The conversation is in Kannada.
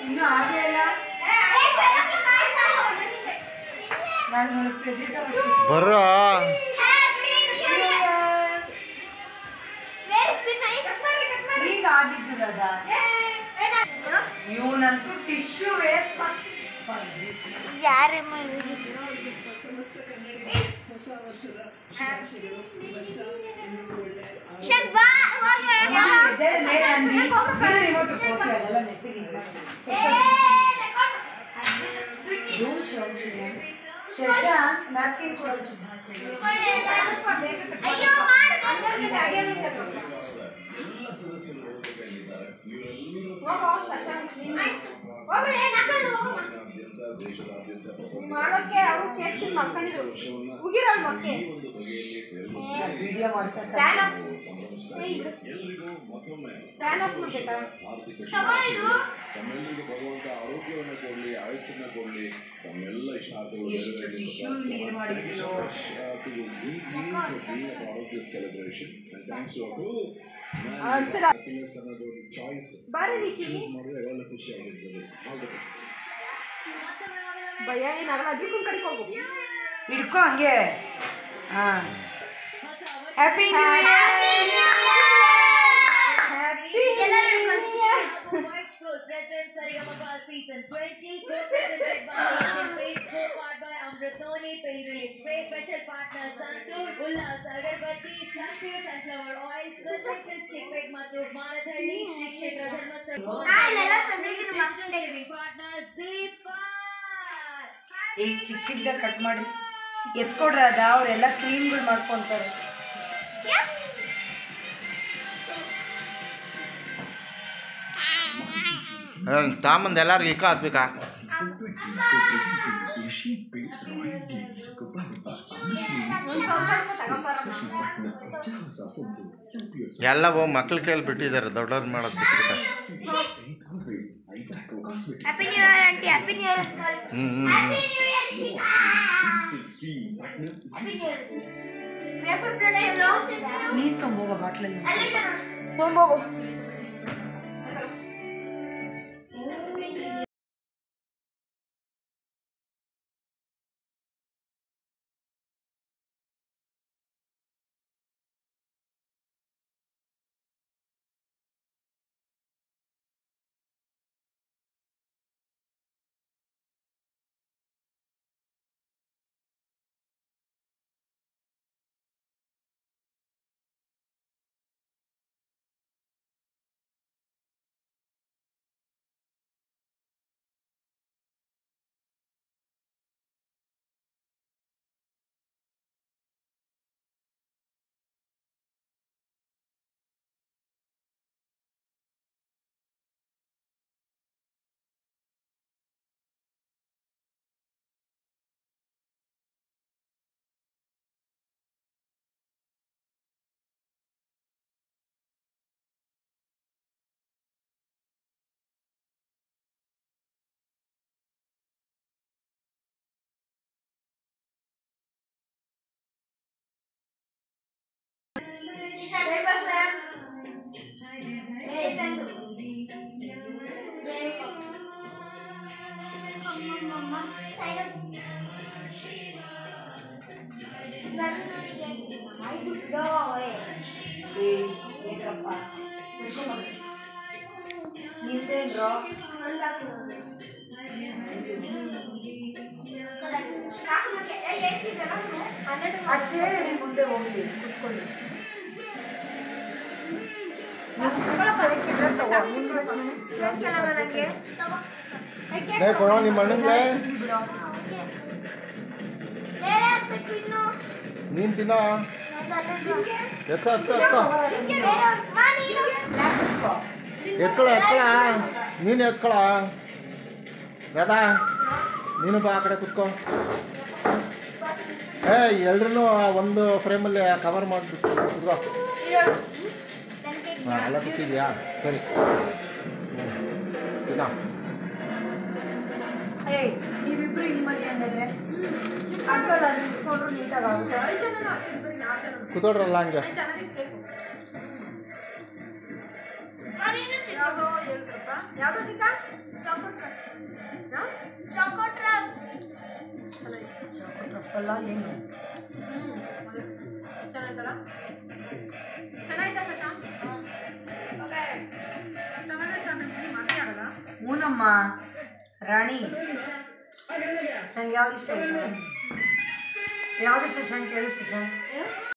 ಇನ್ನೂ ಆಗೇ ಇಲ್ಲ ಬರ್ರೋ? ಈಗ ಆಗಿದ್ದು ರಾಧಾ ಇವನಂತೂ ಟಿಶ್ಯೂ ವೇಸ್ಟ್ ಮಾಡಿ ಶಶಾಂಕ್ ನ್ಯಾಪ್ಕಿನ್ ಕೊಡೋದು ಮಾಡೋಕೆ ಅವ್ರು ಕೇಳ್ತೀನಿ ಮಲ್ಕೊಂಡಿದ್ರು ಉಗಿರಲ್ ಮಕ್ಕೆ. ವಿಡಿಯೋ ಮಾಡ್ತಾ ಫ್ಯಾನ್ ಆಫ್ ಫ್ಯಾನ್ ಆಫ್ ಮಾಡ್ಬೇಕಾ? ತಮ್ಮೆಲ್ಲರಿಗೂ ಭಗವಂತ ಆರೋಗ್ಯವನ್ನು ಕೊಡಲಿ ಆಯಸ್ಸನ್ನ ಕೊಡಲಿ. ತಮ್ಮೆಲ್ಲ ಇಷ್ಟಾರ್ಥಗಳು ಸೆಲೆಬ್ರೇಷನ್ ಥ್ಯಾಂಕ್ಸ್ ಟು? ಹ್ಯಾಪಿನೆಸ್ ಅನ್ನೋದು ಚಾಯ್ಸ್ ಮಾಡಿದ್ರೆ ಆಗಿರ್ತದೆ. ಆಲ್ ದ ಬೆಸ್ಟ್ ಭಯ ಏನಾಗಲ್ಲ ಅದಕ್ಕೂ ಕಡೆಗೆ ಹೋಗು ಹಿಡ್ಕೊ ಹಂಗೆ ಹಾ happy new year White Gold presents Sarigamaga season 20, co-presented by Asian Paints, co-powered by Amritoni Paint Relief Spray, special partner Santur, Ullas Agarbatti, Sunpure Sunflower Oil, Sushil Chickpet Matu, Marathalli, Shri Kshetra Dharmasthal, Distributing partner Z5. ಈಗ ಚಿಕ್ಕ ಚಿಕ್ಕದಾಗ ಕಟ್ ಮಾಡಿ ಎತ್ಕೊಡ್ರ ಅದ, ಅವರೆಲ್ಲ ಕ್ರೀಮ್ಗಳು ಮಾಡ್ಕೊತಾರೆ. ತಾಮಂದ ಎಲ್ಲರಿಗೂ ಇಕ್ಕ ಹಾಕ್ಬೇಕಾ? ಎಲ್ಲ ಮಕ್ಳ ಕೈಯಲ್ಲಿ ಬಿಟ್ಟಿದ್ದಾರೆ ದೊಡ್ಡವ್ರು ಮಾಡೋದು Happy New Year, Auntie. Happy New Year. Mm-hmm. Happy New Year, Shika. Happy New Year. రేపు నేను తొంభోగా బాట్లని తొంభోగా ಏ ಏನಪ್ಪ ನಿಂತೇನ್ರೋ ಆ ಚೇರ್ ಮುಂದೆ ಹೋಗ್ಲಿ ಕುತ್ಕೊಳ್ಳಿ ಕೊಡೋ ನಿಮ್ಮ ಅಣ್ಣಂಗೆ. ನೀನು ತಿನ್ನೋ. ಎಕ್ಕ ಎಕ್ಕ ಎಕ್ಕ ಎಕ್ಕಳ ಎಕ್ಕಳ ನೀನು ಎಕ್ಕಳ ರಾಧಾ, ನೀನು ಬಾ ಆ ಕಡೆ ಕುತ್ಕೋ. ಏ ಎಲ್ರೂ ಒಂದು ಫ್ರೇಮಲ್ಲಿ ಕವರ್ ಮಾಡಿಬಿಟ್ಟು ಕುತ್ಕೋ. ಹಾಂ, ಎಲ್ಲ ಕೂತಿದ್ಯಾ ಸರಿ. ತಿನ್ನೋ ನೀವಿಬ್ರು ಹಿಂಗ್ ಮಾಡಿ ಹಂಗಾದ್ರೆ. ಕೂತೋಡ್ರಲ್ಲ ಹಂಗೆ. ಹೂನಮ್ಮ ರಾಣಿ. ನಂಗೆ ಯಾವ್ದು ಇಷ್ಟ ಆಯ್ತು ಯಾವುದು ಶಶಾಂಕ್ ಹೇಳು ಶಶಾಂಕ್